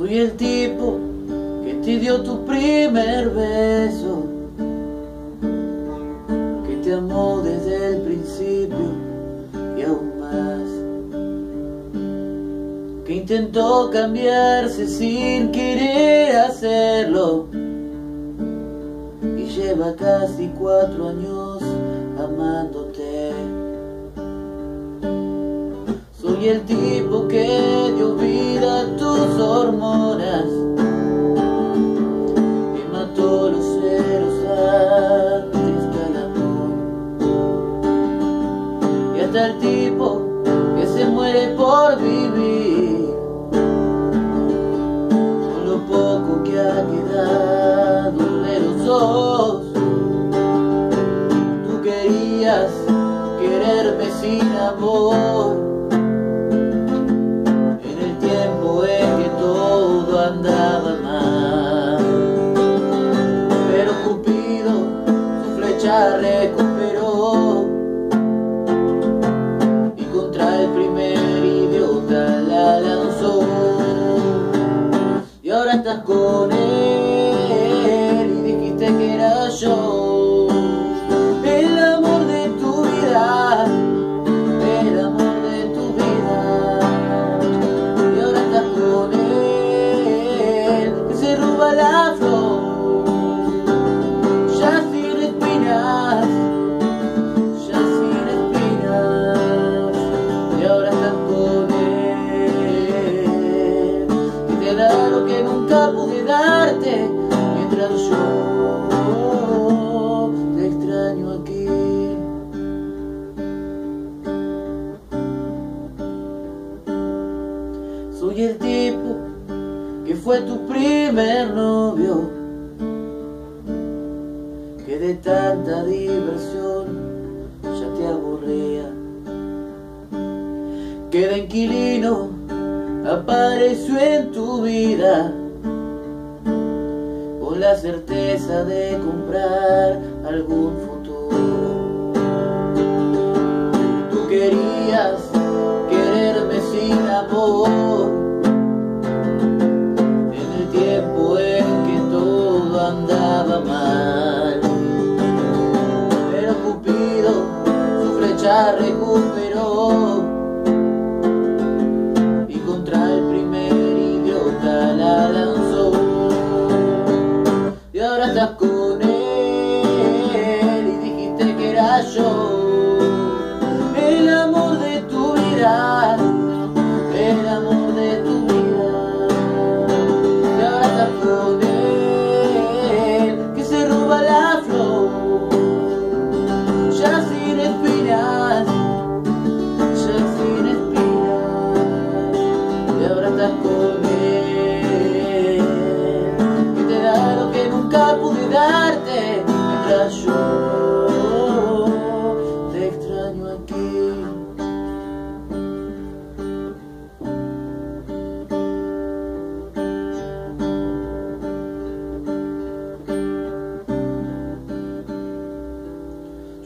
Soy el tipo que te dio tu primer beso, que te amó desde el principio y aún más, que intentó cambiarse sin querer hacerlo y lleva casi cuatro años amándote. Soy el tipo que dio vida a tus hormonas y mató los ceros antes que el amor. Y hasta el tipo que se muere por vivir con lo poco que ha quedado de los dos. Yo. El amor de tu vida, el amor de tu vida. Y ahora estás con él, que se roba la flor. Ya sin espinas, ya sin espinas. Y ahora estás con él, que te da lo que nunca pude darte. Mientras yo que fue tu primer novio, que de tanta diversión ya te aburría, que de inquilino apareció en tu vida con la certeza de comprar algún futuro. Recuperó y contra el primer idiota la lanzó. Y ahora estás con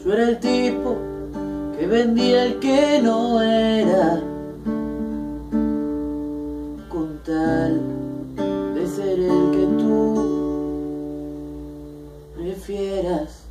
Yo era el tipo que vendía el que no era con tal de ser el que tú prefieras.